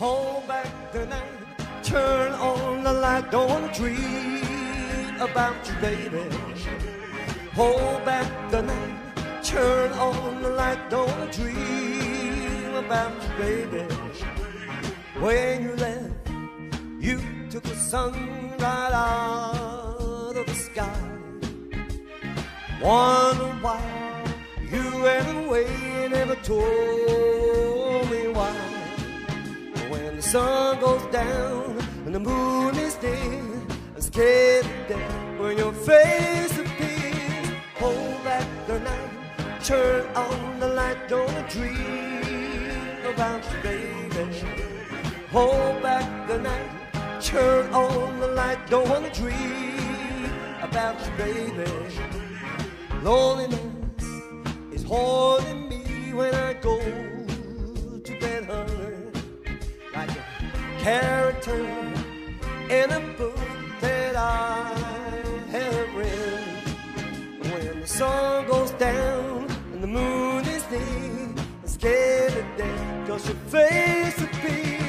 Hold back the night, turn on the light, don't dream about you, baby. Hold back the night, turn on the light, don't dream about you, baby. When you left, you took the sun right out of the sky. Wonder why you went away never told the sun goes down and the moon is dead, I'm scared to death when your face appears. Hold back the night, turn on the light, don't dream about you, baby. Hold back the night, turn on the light, don't wanna dream about you, baby. Loneliness is haunting character in a book that I have read. When the sun goes down and the moon is near, I'm scared to death, cause your face appears.